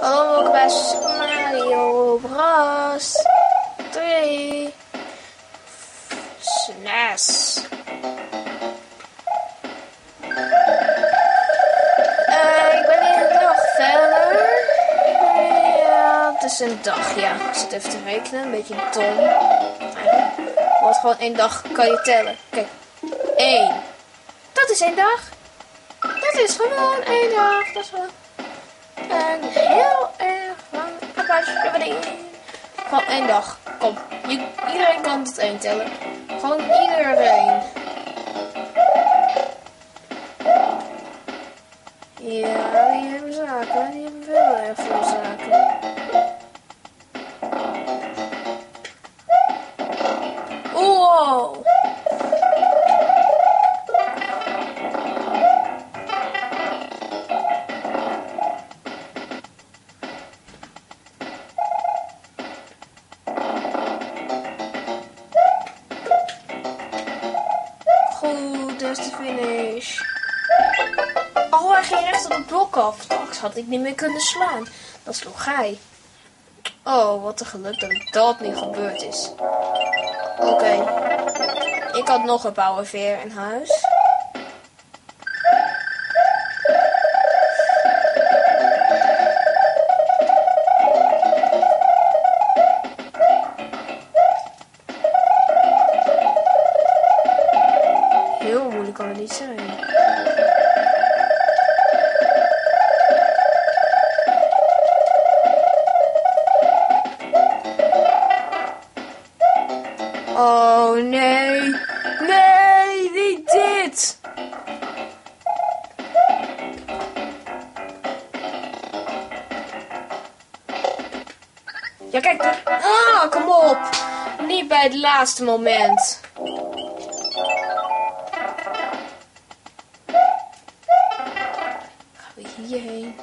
Welkom bij Super Mario Bros. 3. SNES. Eh, ik ben hier een dag verder. Ja, het is een dag, ja. Ik zit even te rekenen, een beetje dom. Want gewoon één dag kan je tellen. Kijk, één. Dat is één dag. Dat is gewoon één dag. Dat is gewoon een heel erg lang applausje. Gewoon één dag. Kom, iedereen kan tot één tellen. Gewoon iedereen. Ja, die hebben zaken. Die hebben wel erg veel zaken. Af. Straks had ik niet meer kunnen slaan. Dat sloeg hij. Oh, wat een geluk dat dat niet gebeurd is. Oké. Ik had nog een powerveer in huis. Heel moeilijk kan het niet zijn. Nee. Niet dit. Ja, kijk. Ah, kom op. Niet bij het laatste moment. Gaan we hierheen?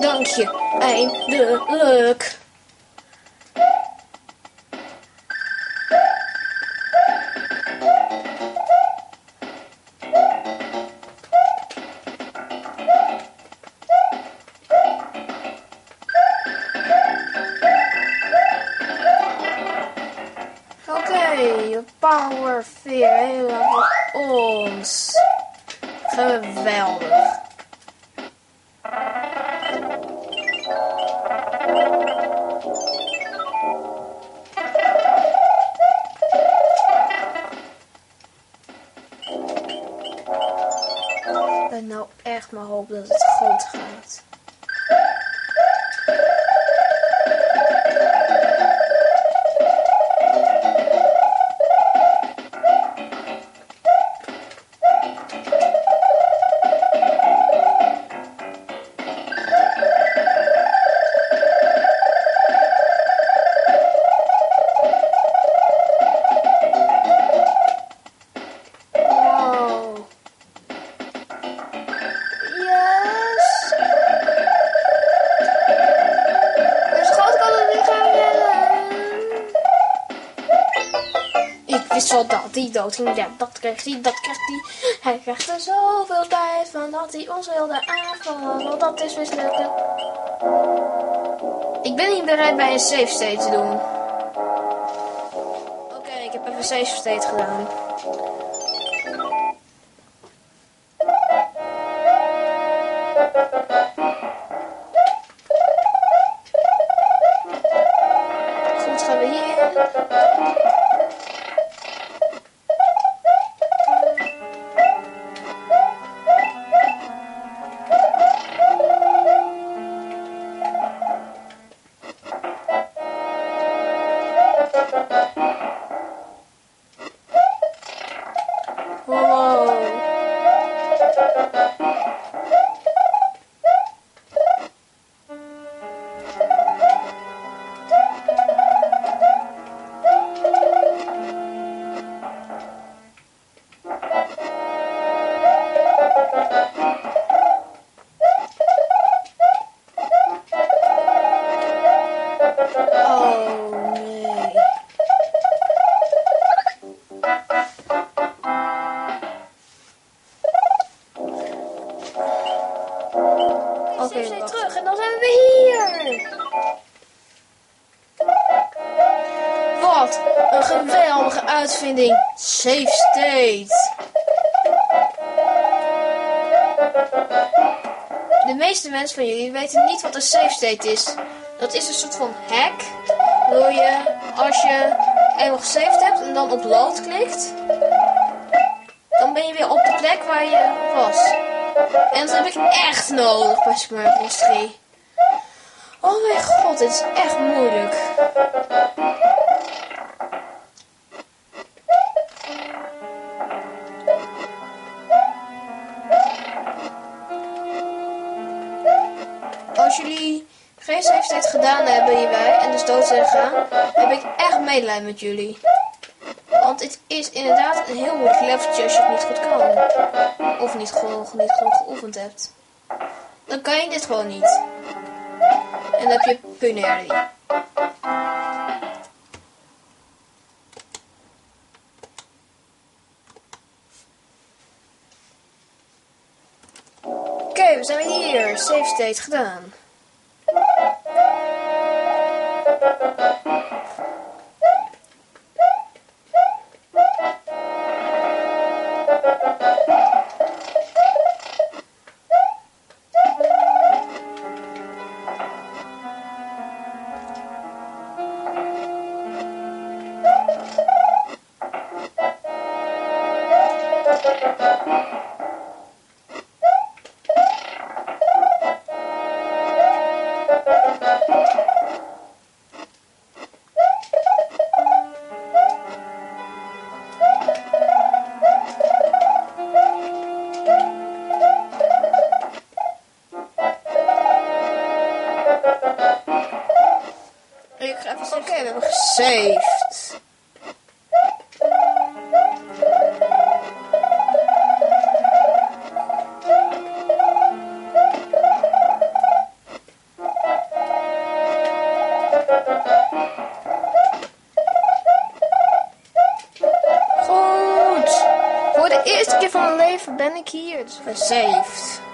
Dank je, eindelijk. Geweldig. Ik ben nou echt maar hoop dat het hij dood ging. Ja, dat kreeg hij, dat krijgt hij. Hij krijgt er zoveel spijt van dat hij ons wilde aanvallen. Dat is mislukken. Ik ben niet bereid bij een safe state te doen. Oké, ik heb even safe state gedaan. Goed, gaan we hier. Oké, Safe wacht. terug en dan zijn we hier. Wat een geweldige uitvinding. Safe state. De meeste mensen van jullie weten niet wat een safe state is. Dat is een soort van hack. Waardoor je, als je eenmaal gesaved hebt en dan op load klikt, dan ben je weer op de plek waar je was. En dat heb ik echt nodig bij Super Bros 3. Oh mijn god, dit is echt moeilijk. Als jullie geen state gedaan hebben hierbij en dus dood zijn gegaan, heb ik echt medelijden met jullie. Want het is inderdaad een heel moeilijk leveltje als je het niet goed kan. Of niet genoeg, niet genoeg geoefend hebt. Dan kan je dit gewoon niet. En dan heb je punary. Oké, we zijn hier. Safe state gedaan. Goed. Voor de eerste keer van mijn leven ben ik hier. Dus.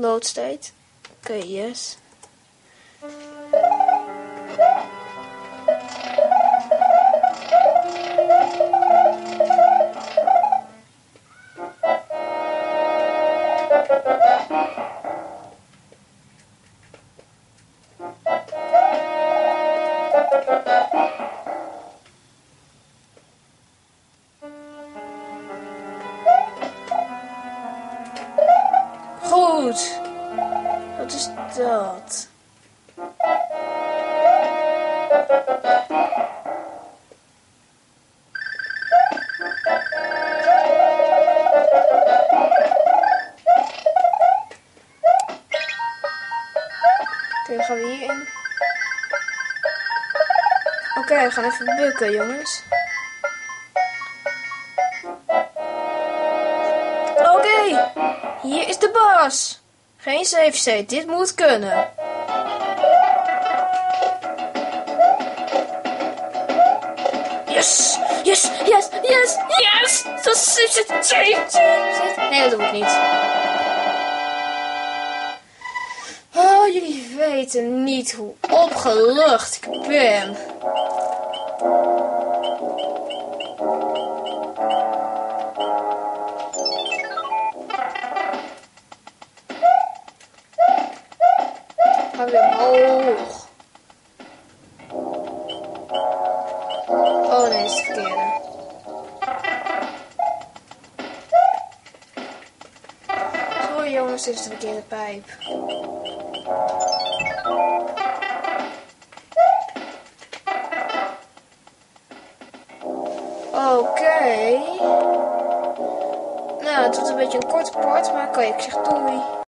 Load state. Oké, yes. Goed. Wat is dat? Oké, gaan we hierin. Oké, we gaan even bukken, jongens. Hier is de bas. Geen safe state, dit moet kunnen. Yes, yes, yes, yes, yes. Dat is safe state. Nee, dat ik niet. Oh, jullie weten niet hoe opgelucht ik ben. Jongens, dit is de verkeerde pijp. Oké. Nou, het wordt een beetje een korte part, maar kan je, ik zeg doei.